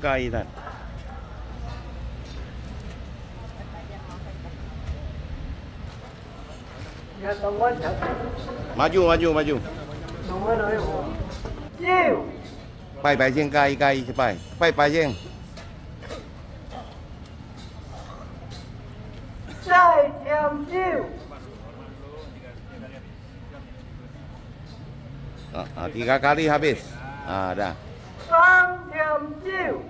bangkai. Maju, maju, maju. Pai pai jeng kai kai pai. Pai pai jeng. Ah, ah, tiga kali habis. Ah, dah. Sang jiu.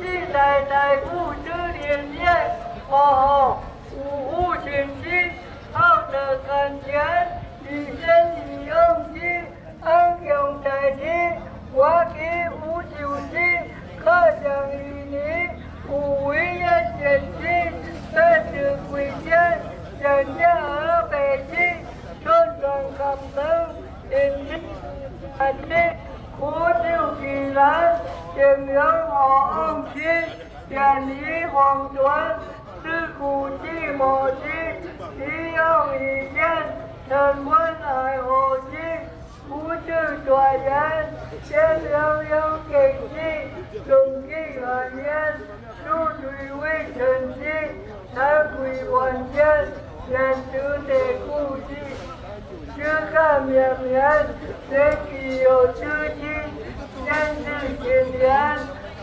一代代，父承子念，哦五湖群星唱的更甜，一心一用心，安康在天，我旗五九星。皇权，自古寂寞心，一用一剑，臣问爱何心。不惧转言，天留有给气，忠心难言，数据未成绩，难归关键，难求得故事，血汗绵绵，谁岂有痴心，天赐金莲。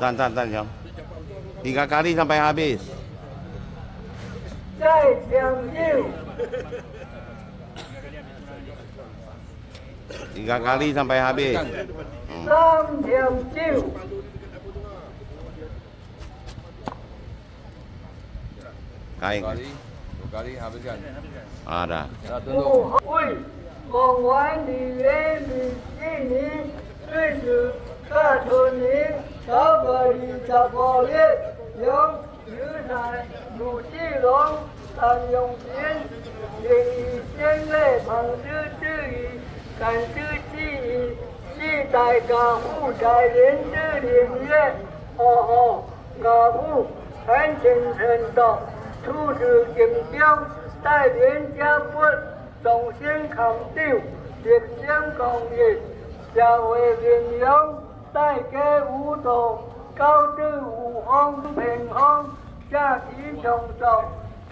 Tahan, tahan, tahan, Tiga kali sampai habis. Tiga kali sampai habis. Song yang. Kain. Dua kali, habiskan. Ada. Satu di tujuh. 各村民，小河里，小河里有鱼在，有鸡龙，还有鸭。愿意乡亲帮助之余，看出心意。期待客户在人这里，哦哦，客户很真诚的出处金标，在人家不重新肯定，热心公益，社会人缘。带给吴总高度五方平衡下起冲突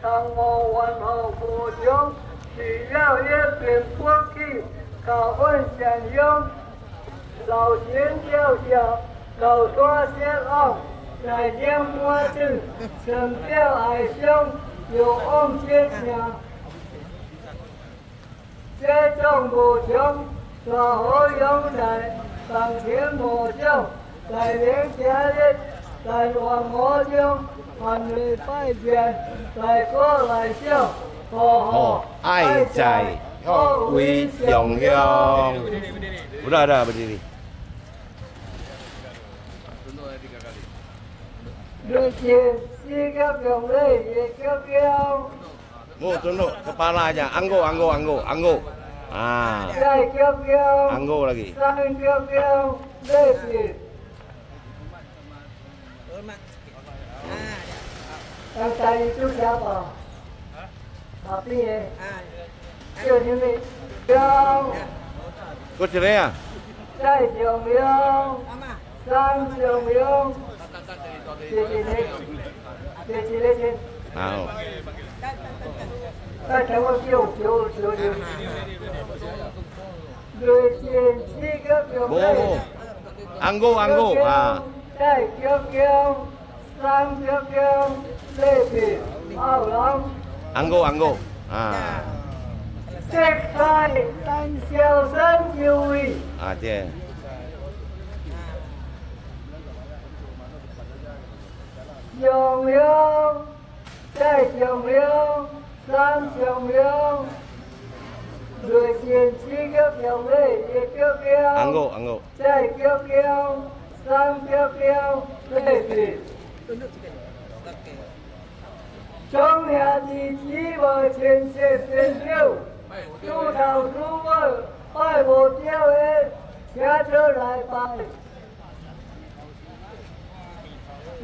长矛弯弯好过需要一点福气高温响应老秦就像老大先生在天花镇成就爱情有梦坚强先种不行我和杨仔 tầng tiếng bồ châu tại tiếng chế đích tại hoàng ngõ dương hoàn lì phai truyền tại cô lại siêu hồ hồ ai chạy hồ quý dòng hiong bữa ra ra bên đi được chị xin các đồng đây các yêu ngô tuấn lộ cái pa la nhà ăn ngô ăn ngô ăn ngô ăn ngô. Ah. Anggo lagi. Yang tadi itu siapa? Tapi ya. Kau ini kau. Kau cerai ya? Saya jom jom. Sang jom jom. Jadi ini. Jadi ini. Tahu 你到底谢谢你，谢谢你先。好，等等等等，再请我叫叫叫叫。瑞见四个表无无妹，，安哥安哥啊，再叫叫，三叫叫，四比二郎，安哥安哥啊这赛小生就位。啊 tam trọng liêu rồi tiền chi kiếp hiểu về địa kiếp kiêu. Chạy kiếp kiêu tam kiếp kiêu lệ vị trong nhà chỉ vợ tiền chế tiền tiêu. Tu thảo tu vợ hỏi bộ tiêu hết sẽ trở lại bài.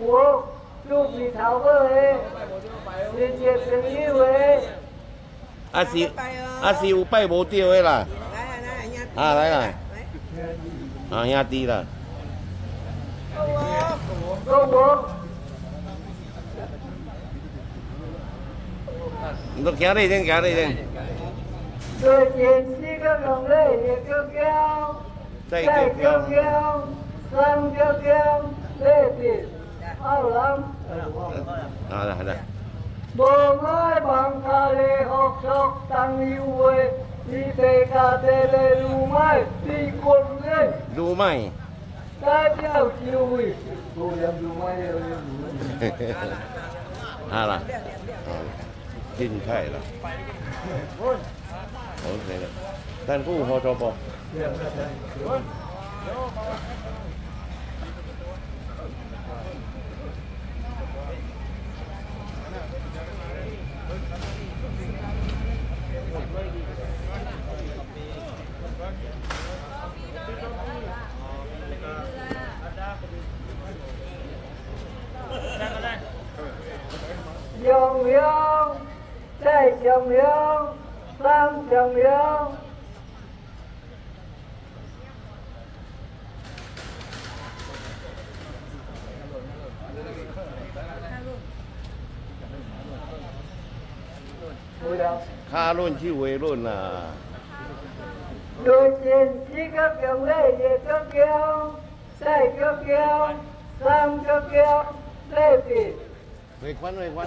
Whoa. 祝你头会，年年生意会。啊是啊是有拜无掉的啦。啊来来，啊伢子啦。走步，走步。都起来听，起来听。再见，四个农民，一个碉，再碉碉，三碉碉，再见。 เอาหลังเอาละได้บ่ง่ายบางทะเลออกซอกตังนิวเวนี่เตกาเตเลรู้ไหมที่คนเล่นรู้ไหมได้เจ้าชีวิตกูยังรู้ไหมยังรู้ไหมเอาละกินใช่ละโอเคท่านผู้พอจบ 中央，在中央，三中央。卡论去维论啦。论剑几个兵来也飘飘，再飘飘，三飘飘，再飞。没关，没关。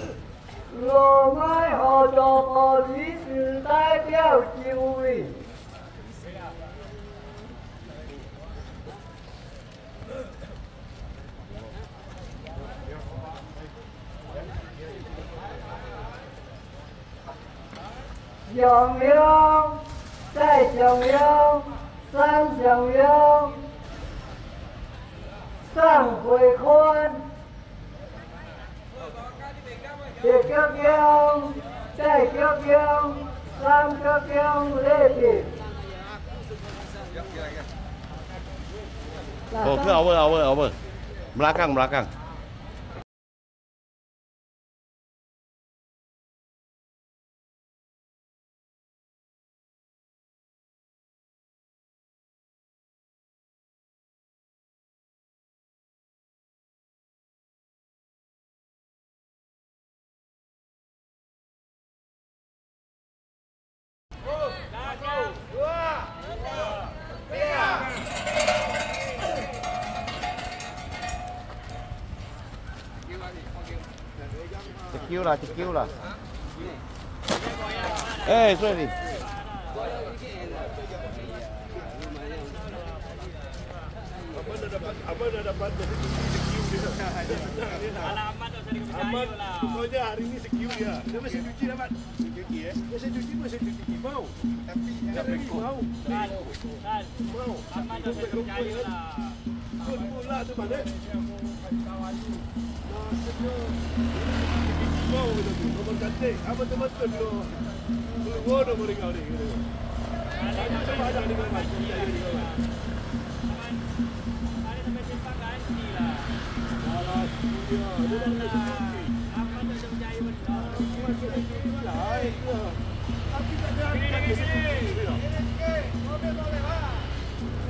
我爱何种何女士代表几位？响亮，再响亮，三响亮，上回宽。Tiệc kiếp kiêng, chạy kiếp kiêng, làm kiếp kiêng, lê thịt. Oh, ke awal awal awal. Belakang căng. lah. Eh, sudah nih. Abang dah dapat, abang dah dapat dari sekiu dia. Alamat dah dari Amat, soalnya hari ini sekiu dia. Dia masih cuci dapat. Cuci eh. Masih cuci, masih cuci. Mau. Tapi, tapi mau. Mau. Amat dah. Pula tu mana? Maksudnya mau tu. Nombor cantik. Apa tu betul tu? Keluar nombor kau ni. Sama ada dengan macam ni. Alah, dia. Dia dah cuci. nak angkat mesin cuci tu kaki dia. Tapi tak ada bau tak ada tak ada angkat dia. Kiriman,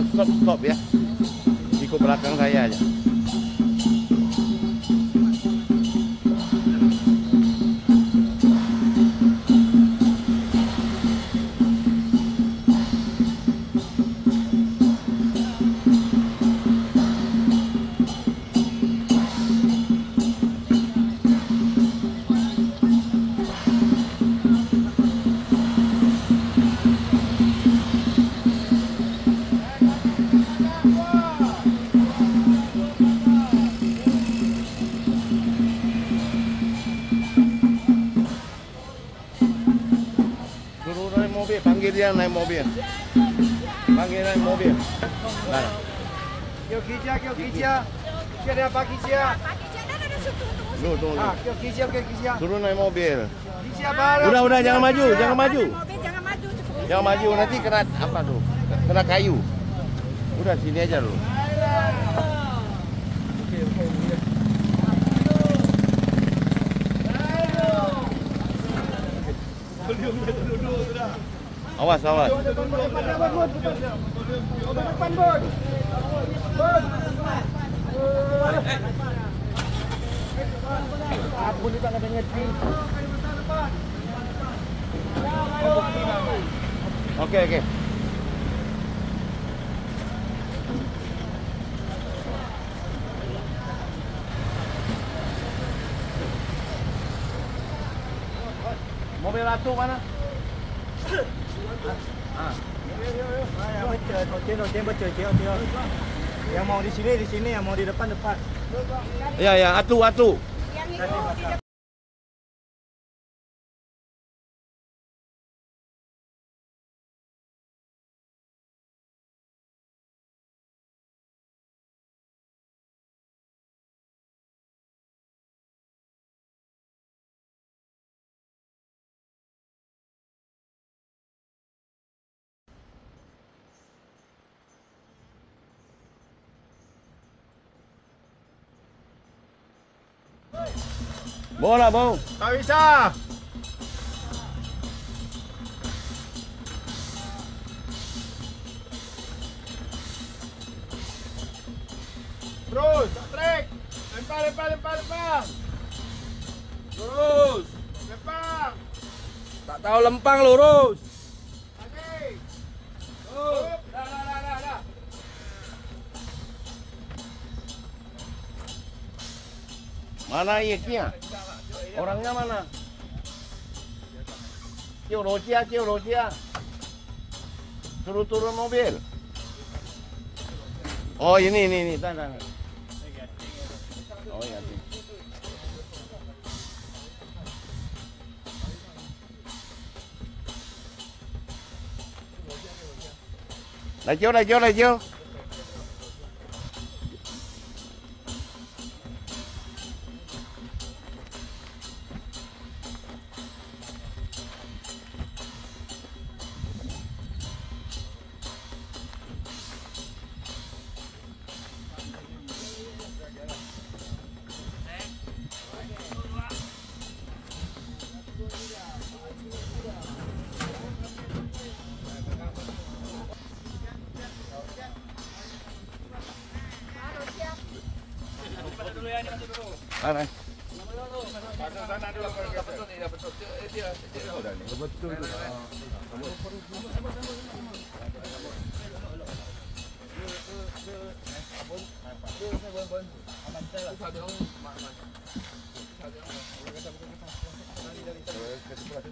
stop, stop, yeah? Naik mobil. Panggil naik mobil. Nah, Kêu khí chia, kêu khí chia. Chia đây ba khí chia. tunggu, tunggu. Ah, kêu khí chia, kêu khí chia. Suruh naik mobil. Khí chia ba. Udah, udah, jangan maju, jangan maju. Jangan maju nanti kena apa tuh? Kena kayu. Udah sini aja dulu. awas awas. Depan bot. Aku ni tak ngerti. Okey okey. Mobil ratu mana? Okey, betul, okey, okey. Yang mau di sini di sini, yang mau di depan depan. Ya, ya, atu, atu. Yang itu di depan. Bawa. Tak bisa. Terus, trek. Lempar, lempar, lempar, lempar. Lurus. Lempar. Tak tahu lempang lurus. Lagi. Terus. Dah, dah, dah, dah, dah. Mana Ieknya? Orangnya mana? Kio Rocia, Kio Rocia. Suruh turun mobil. Oh ini ini ini, tahan. Oh iya. ini. Lajio, lajio, lajio. Tahan,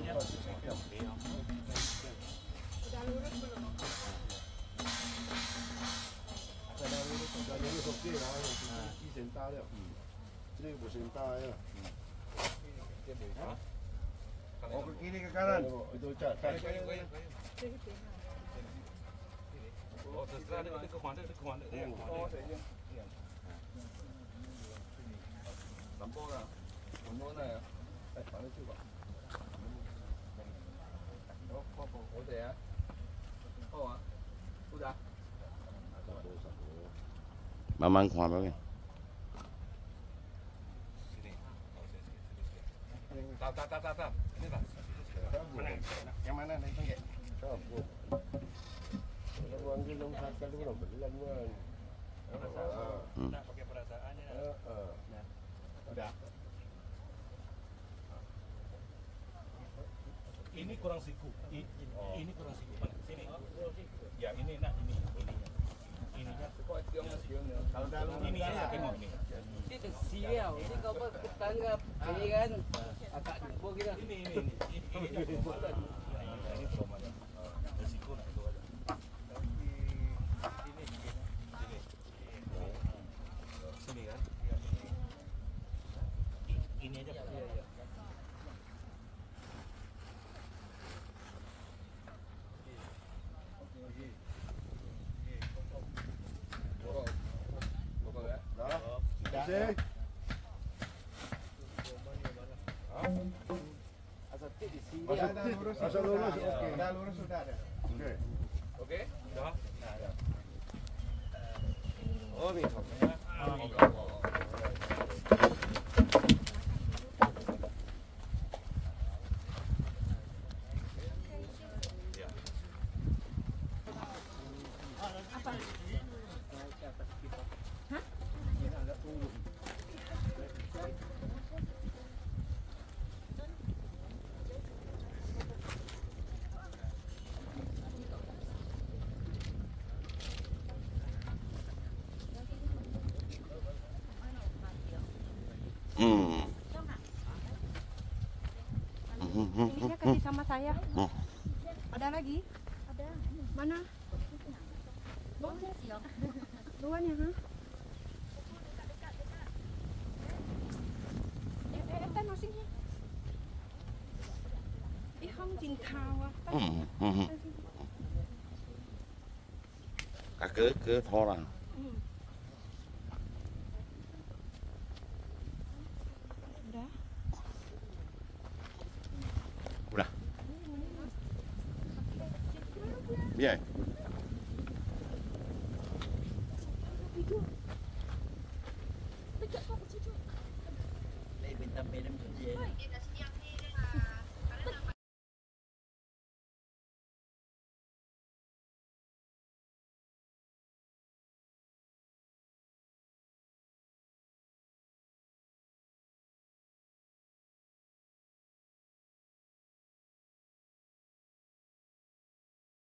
一升大料，嗯，六五升大料，嗯，这里啊，我给你个干了，我就这，这里，这里，我只知道这个这个黄这个这个黄这个黄这个，怎么包的？怎么包的呀？哎，反正就吧。Udah ya. Oh, udah. Mamang khoan bao nhiêu? Tap, tap, tap, tap, tap. Ini. Mana? Yang mana nih Bang? Orang dia long sakal tu orang belan. Nak pakai perasaannya. Udah. Ini kurang siku. I, Ini kurang siku. Mana? Sini. Ya ini nak ini ininya. Ininya. Kalau dalam Ini ya tengok ini. Itu sial. Ini kau apa tetangga ini kan agak jumpa kita. Ini ini ini. Ini ini. Ini ini Jose? Asal lurus. Asal lurus sudah ada. Oke. Oke. Sudah. Oh, bisa. 老些子哦，多哈？嗯嗯嗯嗯，啊，哥哥秃了。